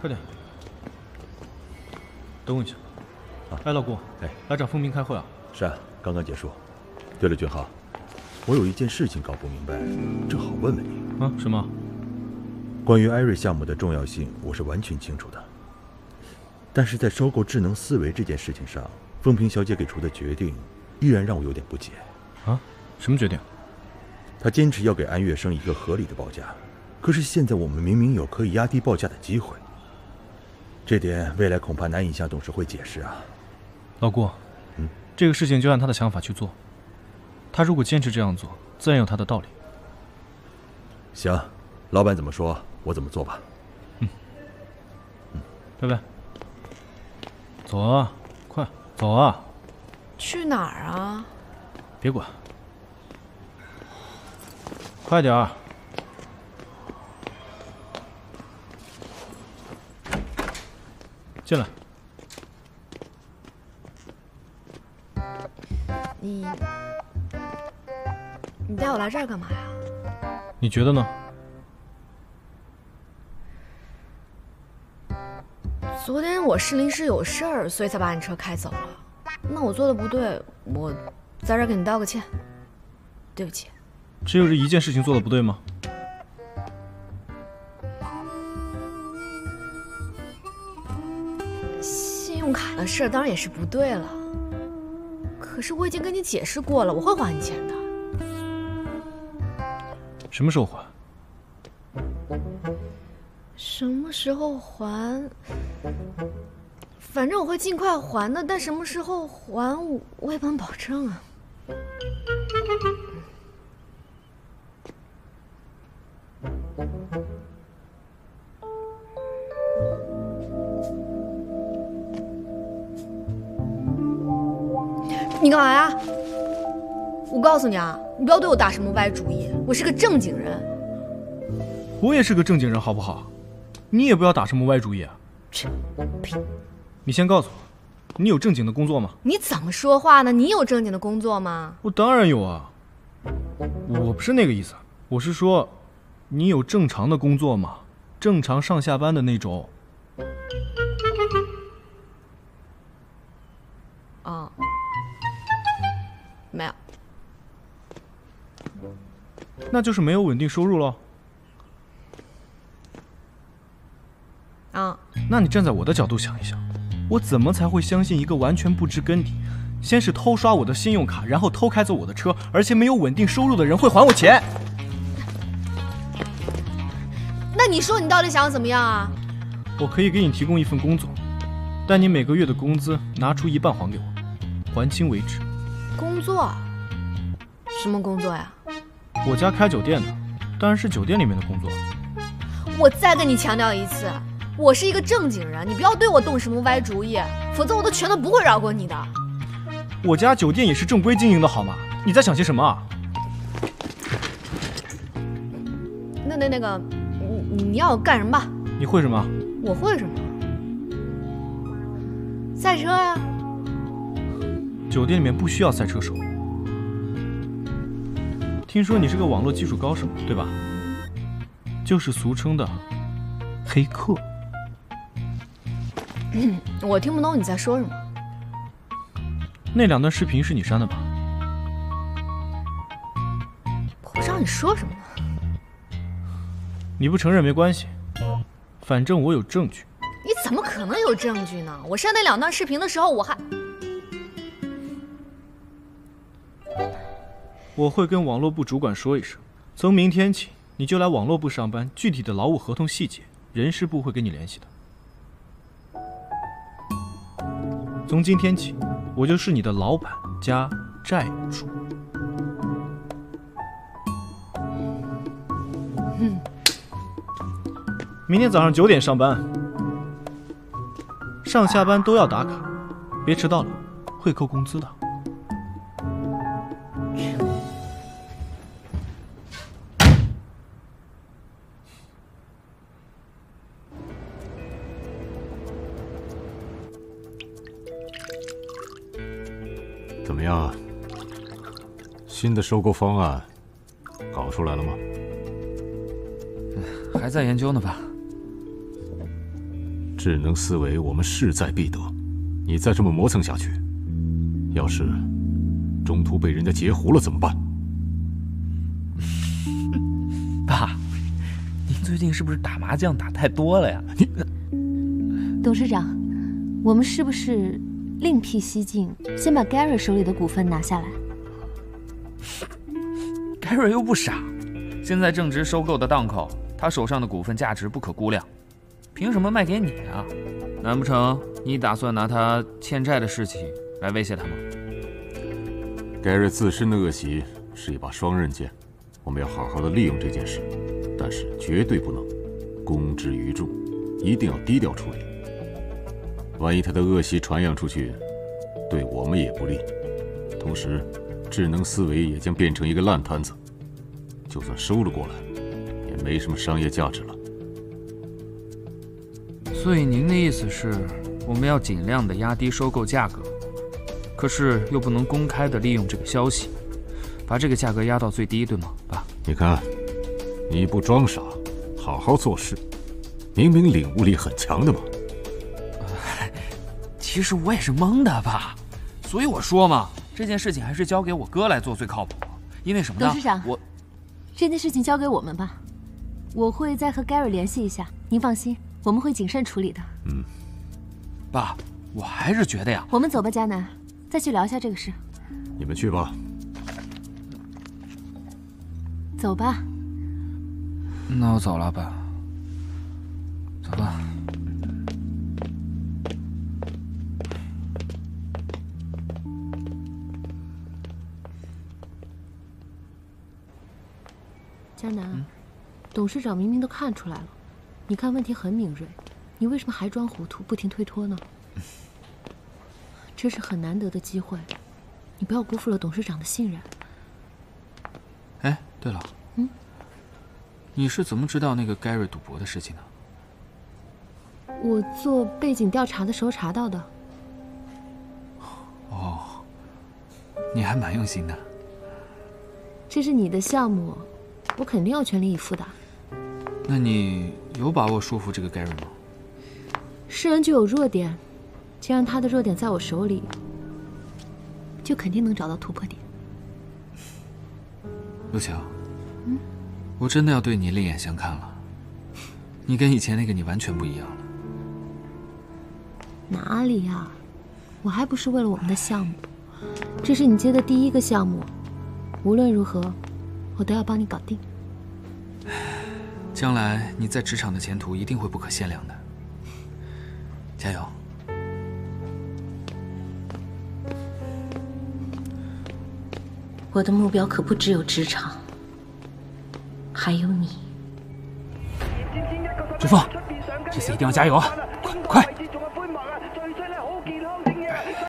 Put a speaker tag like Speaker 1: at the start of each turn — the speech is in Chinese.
Speaker 1: 快点，等我一下。啊哎，老顾，
Speaker 2: 哎，
Speaker 1: 来找风平开会啊。
Speaker 2: 是啊，刚刚结束。对了，俊浩，我有一件事情搞不明白，正好问问你。
Speaker 1: 啊？什么？
Speaker 2: 关于艾瑞项目的重要性，我是完全清楚的。但是在收购智能思维这件事情上，风平小姐给出的决定，依然让我有点不解。
Speaker 1: 啊？什么决定？
Speaker 2: 她坚持要给安月生一个合理的报价，可是现在我们明明有可以压低报价的机会，这点未来恐怕难以向董事会解释啊。
Speaker 1: 老顾，
Speaker 2: 嗯，
Speaker 1: 这个事情就按他的想法去做。他如果坚持这样做，自然有他的道理。
Speaker 2: 行，老板怎么说，我怎么做吧。
Speaker 1: 嗯，嗯，拜拜。走啊，快走啊！
Speaker 3: 去哪儿啊？
Speaker 1: 别管，快点儿！进来。
Speaker 3: 你，你带我来这儿干嘛呀？
Speaker 1: 你觉得呢？
Speaker 3: 昨天我是临时有事儿，所以才把你车开走了。那我做的不对，我在这儿给你道个歉，对不起。
Speaker 1: 只有这一件事情做的不对吗？
Speaker 3: 信用卡的事儿当然也是不对了，可是我已经跟你解释过了，我会还你钱的。
Speaker 1: 什么时候还？
Speaker 3: 什么时候还？反正我会尽快还的，但什么时候还，我也不能保证啊。你干嘛呀？我告诉你啊，你不要对我打什么歪主意，我是个正经人。
Speaker 1: 我也是个正经人，好不好？你也不要打什么歪主意啊！
Speaker 3: 切，呸！
Speaker 1: 你先告诉我，你有正经的工作吗？
Speaker 3: 你怎么说话呢？你有正经的工作吗？
Speaker 1: 我当然有啊！我不是那个意思，我是说，你有正常的工作吗？正常上下班的那种。
Speaker 3: 哦，没有。
Speaker 1: 那就是没有稳定收入喽。
Speaker 3: 啊，
Speaker 1: 那你站在我的角度想一想，我怎么才会相信一个完全不知根底，先是偷刷我的信用卡，然后偷开走我的车，而且没有稳定收入的人会还我钱？
Speaker 3: 那你说你到底想要怎么样啊？
Speaker 1: 我可以给你提供一份工作，但你每个月的工资拿出一半还给我，还清为止。
Speaker 3: 工作？什么工作呀？
Speaker 1: 我家开酒店的，当然是酒店里面的工作。
Speaker 3: 我再跟你强调一次。我是一个正经人，你不要对我动什么歪主意，否则我的拳头不会饶过你的。
Speaker 1: 我家酒店也是正规经营的，好吗？你在想些什么啊？
Speaker 3: 那那那个，你你要我干什么吧？
Speaker 1: 你会什么？
Speaker 3: 我会什么？赛车呀。
Speaker 1: 酒店里面不需要赛车手。听说你是个网络技术高手，对吧？就是俗称的黑客。
Speaker 3: 我听不懂你在说什么。
Speaker 1: 那两段视频是你删的吧？
Speaker 3: 我不知道你说什么呢。
Speaker 1: 你不承认没关系，反正我有证据。
Speaker 3: 你怎么可能有证据呢？我删那两段视频的时候，我还……
Speaker 1: 我会跟网络部主管说一声，从明天起你就来网络部上班，具体的劳务合同细节，人事部会跟你联系的。从今天起，我就是你的老板加债主。
Speaker 3: 嗯。
Speaker 1: 明天早上九点上班，上下班都要打卡，别迟到了，会扣工资的。
Speaker 4: 么样？新的收购方案搞出来了吗？
Speaker 5: 还在研究呢吧？
Speaker 4: 智能思维我们势在必得，你再这么磨蹭下去，要是中途被人家截胡了怎么办？
Speaker 5: 爸，您最近是不是打麻将打太多了呀？
Speaker 4: 你
Speaker 6: 董事长，我们是不是另辟蹊径，先把 Gary 手里的股份拿下来
Speaker 5: ？Gary 又不傻，现在正值收购的档口，他手上的股份价值不可估量，凭什么卖给你啊？难不成你打算拿他欠债的事情来威胁他吗
Speaker 4: ？？Gary 自身的恶习是一把双刃剑，我们要好好的利用这件事，但是绝对不能公之于众，一定要低调处理。万一他的恶习传扬出去，对我们也不利。同时，智能思维也将变成一个烂摊子，就算收了过来，也没什么商业价值了。
Speaker 5: 所以您的意思是，我们要尽量的压低收购价格，可是又不能公开的利用这个消息，把这个价格压到最低，对吗，爸？
Speaker 4: 你看，你不装傻，好好做事，明明领悟力很强的嘛。
Speaker 5: 其实我也是蒙的，爸。所以我说嘛，这件事情还是交给我哥来做最靠谱。因为什么呢？
Speaker 6: 董事长
Speaker 5: 我
Speaker 6: 这件事情交给我们吧，我会再和 Gary 联系一下。您放心，我们会谨慎处理的。
Speaker 5: 嗯爸，我还是觉得呀，
Speaker 6: 我们走吧，佳南，再去聊一下这个事。
Speaker 4: 你们去吧。
Speaker 6: 走吧。
Speaker 5: 那我走了，爸。
Speaker 6: 迦南，董事长明明都看出来了，你看问题很敏锐，你为什么还装糊涂，不停推脱呢？这是很难得的机会，你不要辜负了董事长的信任。
Speaker 5: 哎，对了，
Speaker 6: 嗯，
Speaker 5: 你是怎么知道那个 Gary 赌博的事情的？
Speaker 6: 我做背景调查的时候查到的。
Speaker 5: 哦，你还蛮用心的。
Speaker 6: 这是你的项目，我肯定要全力以赴的。
Speaker 5: 那你有把握说服这个 Gary 吗？
Speaker 6: 是人就有弱点，既然他的弱点在我手里，就肯定能找到突破点。
Speaker 5: 陆乔，嗯，我真的要对你另眼相看了。你跟以前那个你完全不一样了。
Speaker 6: 哪里呀、我还不是为了我们的项目，这是你接的第一个项目，无论如何，我都要帮你搞定。
Speaker 5: 将来你在职场的前途一定会不可限量的。加油！
Speaker 6: 我的目标可不只有职场，还有你。
Speaker 5: 志峰，这次一定要加油啊！